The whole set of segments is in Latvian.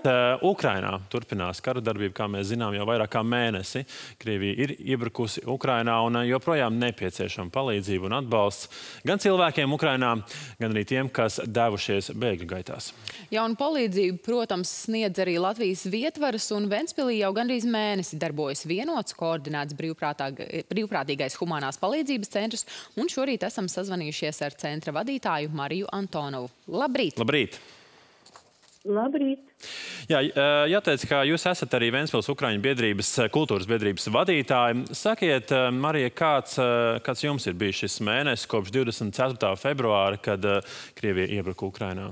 Uh, Ukrainā turpinās kara darbība, kā mēs zinām, jau vairāk kā mēnesi. Krievija ir iebrukusi Ukrainā un uh, joprojām nepieciešama palīdzība un atbalsts gan cilvēkiem Ukrainā, gan arī tiem, kas devušies bēgļu gaitās. Jaunu palīdzību, protams, sniedz arī Latvijas vietvaras un Ventspilī jau gandrīz mēnesi darbojas vienots, koordinēts brīvprātīgais humanās palīdzības centrs, un šorīt esam sazvanījušies ar centra vadītāju Mariju Antonovu. Labrīt! Labrīt! Labrīt! Jā, jāteic, ka jūs esat arī Ventspils Ukraiņu biedrības, kultūras biedrības vadītāji. Sakiet, Marija, kāds, kāds jums ir bijis šis mēnesis kopš 24. februāra, kad Krievija iebruka Ukrainā?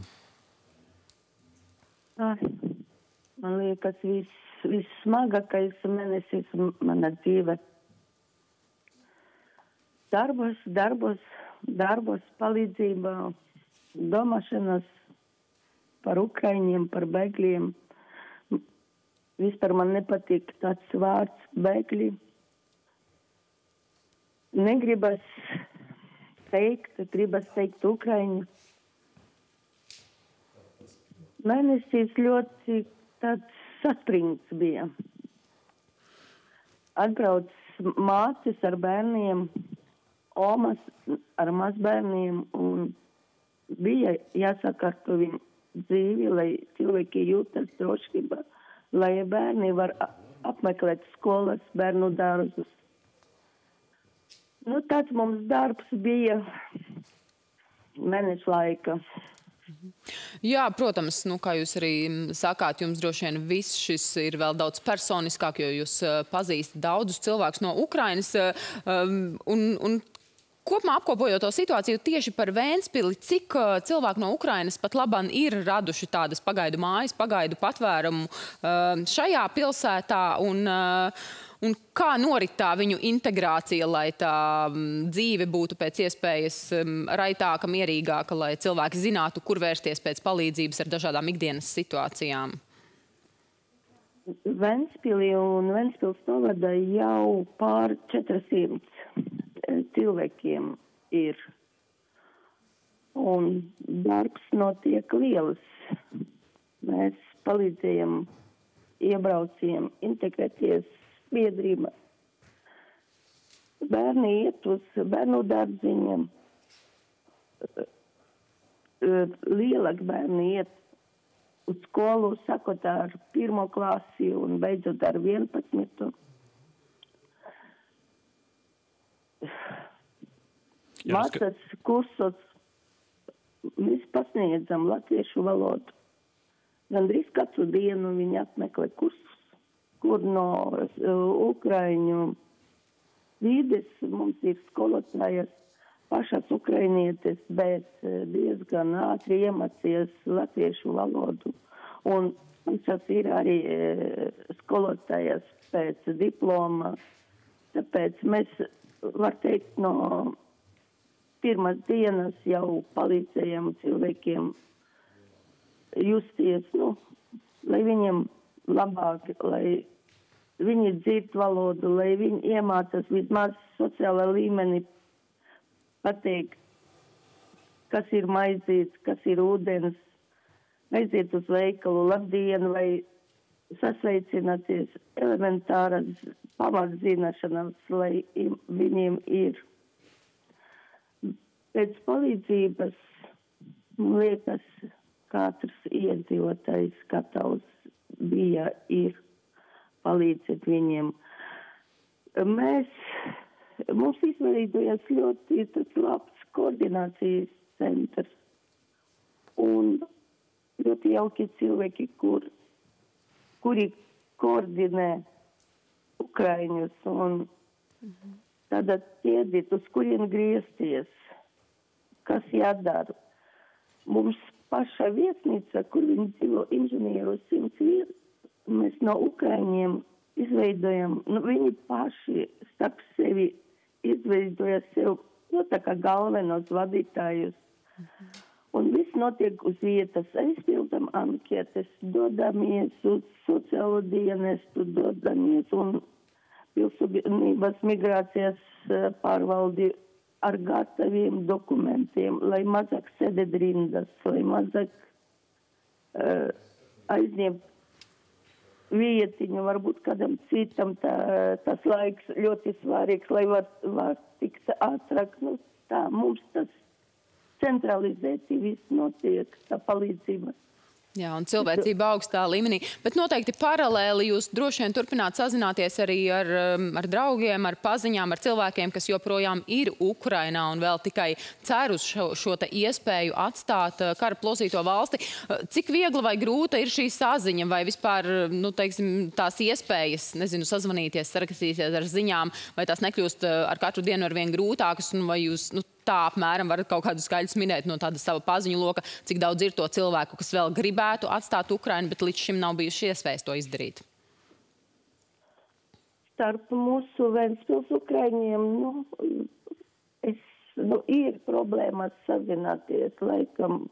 Man liekas, viss, vissmagākais mēnesis mana dzīve. Darbos, darbos, darbos, palīdzība, domāšanas par ukraiņiem, par bēgļiem. Vispār man nepatīk tāds vārds bēgļi. Negribas teikt, gribas teikt ukraiņu. Mēnesis ļoti tāds saspringts bija. Atbrauc mātes ar bērniem, omas ar mazbērniem un bija jāsakārto viņu dzīvi, lai cilvēki jūtas drošībā, lai bērni var apmeklēt skolas, bērnu dārzus. Nu, tāds mums darbs bija mēnešu laika. Jā, protams, nu, kā jūs arī sakāt, jums droši vien viss šis ir vēl daudz personiskāk, jo jūs pazīstat daudzus cilvēkus no Ukrainas. Um, un, un Kopumā apkopojot to situāciju tieši par Vēnspili, cik uh, cilvēku no Ukrainas pat labam ir raduši tādas pagaidu mājas, pagaidu patvērumu uh, šajā pilsētā un, uh, un kā noritā viņu integrācija, lai tā um, dzīve būtu pēc iespējas um, raitāka, mierīgāka, lai cilvēki zinātu, kur vērsties pēc palīdzības ar dažādām ikdienas situācijām? Ventspilī un Ventspils novada jau pār 400 cilvēkiem ir. Un darbs notiek lielas. Mēs palīdzējam iebraucējiem integrēties biedrībā. Bērni iet uz bērnu dārziņiem. Lielāki bērni iet uz skolu, sakot ar pirmo klasi un beidzot ar 11. Mācas kursos mēs pasniedzam latviešu valodu. Gandrīz katru dienu viņi apmeklē kursus, kur no uh, Ukraiņu vīdes mums ir skolotājas pašas ukrainietes, bet uh, diezgan ātri iemācījies latviešu valodu. Un mums ir arī uh, skolotājas pēc diploma, tāpēc mēs, var teikt, no pirmās dienas jau palīdzējam cilvēkiem justies, nu, lai viņiem labāk, lai viņi dzird valodu, lai viņi iemācās vismaz sociālā līmenī pateikt, kas ir maizīts, kas ir ūdens, aiziet uz veikalu, labdien, vai sasveicināties elementāras pamatzināšanas, lai viņiem ir pēc palīdzības, man liekas, katrs iedzīvotājs gatavs bija, ir palīdzēt viņiem. Mēs, mums izveidojās ļoti tāds labs koordinācijas centrs un ļoti jauki cilvēki, kur, kuri koordinē Ukraiņus un mhm. tad ķēdīt, uz kurien griezties kas jādara. Mums paša viesnīca, kur viņi dzīvo inženieru simts vietu, mēs no Ukraiņiem izveidojam, nu, viņi paši starp sevi izveidoja sev, nu, tā kā galvenos vadītājus. Mhm. Un viss notiek uz vietas. Aizpildam anketes, dodamies uz sociālo dienestu, dodamies un pilsonības migrācijas pārvaldi ar gataviem dokumentiem, lai mazāk sēdēt rindas, lai mazāk uh, aizņemt vietiņu, varbūt kādam citam tā, tas laiks ļoti svarīgs, lai var, var tikt ātrāk. Nu, tā mums tas centralizēti viss notiek, tā palīdzība. Jā, un cilvēcība augstā līmenī. Bet noteikti paralēli jūs droši vien turpināt sazināties arī ar, um, ar draugiem, ar paziņām, ar cilvēkiem, kas joprojām ir Ukrainā un vēl tikai cer uz šo, šo iespēju atstāt uh, kara plosīto valsti. Uh, cik viegla vai grūta ir šī saziņa vai vispār nu, teiksim, tās iespējas, nezinu, sazvanīties, sarakstīties ar ziņām, vai tās nekļūst uh, ar katru dienu ar vien grūtākas, un vai jūs nu, tā apmēram varat kaut kādus skaļus minēt no tāda sava paziņu loka, cik daudz ir to cilvēku, kas vēl gribētu atstāt Ukrainu, bet līdz šim nav bijuši iespējas to izdarīt? Starp mūsu Ventspils Ukraiņiem, nu, es, nu, ir problēmas sazināties, laikam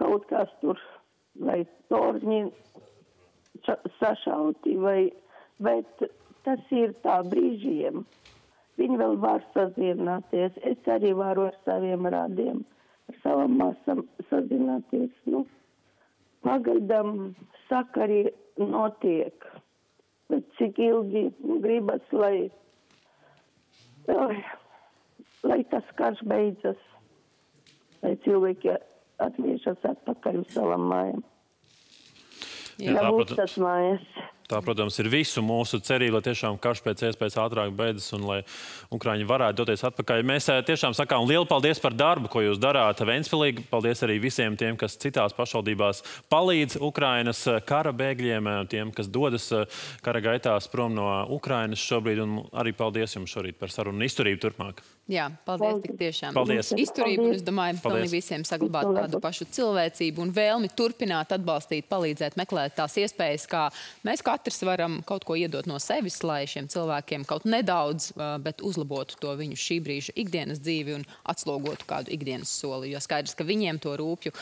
kaut kas tur, vai torņi sašauti, vai, bet tas ir tā brīžiem. Viņi vēl var sazināties. Es arī varu ar saviem rādiem, ar savām māsām sazināties. Nu, pagaidām sakari notiek. Bet cik ilgi gribas, lai, lai, lai tas karš beidzas, lai cilvēki atgriežas atpakaļ uz savām mājām. Jā, Jā būs tas mājas. Tā, protams, ir visu mūsu cerība, lai tiešām karš pēc iespējas ātrāk beidzas un lai Ukrāņi varētu doties atpakaļ. Mēs eh, tiešām sakām lielu paldies par darbu, ko jūs darāt Ventspilī. Paldies arī visiem tiem, kas citās pašvaldībās palīdz Ukrainas eh, kara bēgļiem, eh, tiem, kas dodas kara gaitās prom no Ukrainas šobrīd. Un arī paldies jums šorīt par sarunu un izturību turpmāk. Jā, paldies, paldies. tik tiešām. Paldies. Izturību, un es domāju, pilnīgi visiem saglabāt tādu pašu cilvēcību un vēlmi turpināt atbalstīt, palīdzēt, meklēt tās iespējas, kā mēs katrs varam kaut ko iedot no sevis, lai šiem cilvēkiem kaut nedaudz, bet uzlabotu to viņu šī brīža ikdienas dzīvi un atslogotu kādu ikdienas soli, jo skaidrs, ka viņiem to rūpju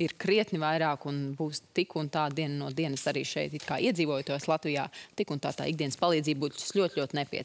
ir krietni vairāk un būs tik un tā diena no dienas arī šeit, kā iedzīvojoties Latvijā, tik un tā tā ikdienas palīdzība būs ļoti, ļoti nepieciešama.